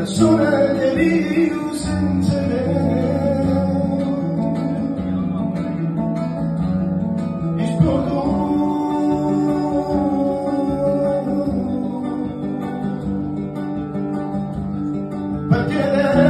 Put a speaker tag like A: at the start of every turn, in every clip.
A: persone delirio senza me. Esplodo. Perché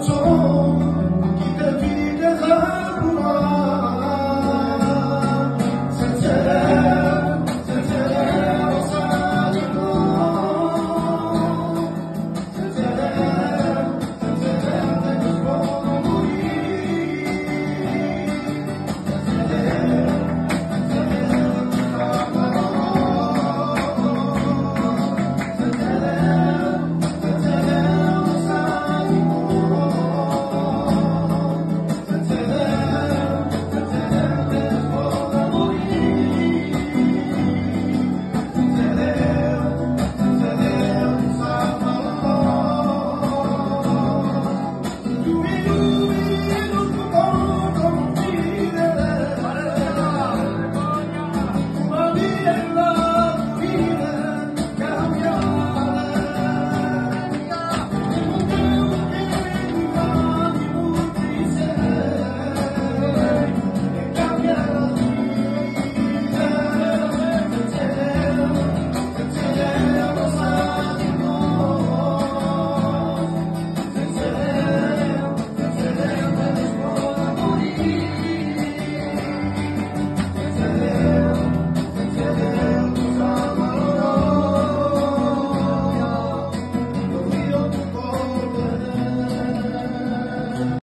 A: 错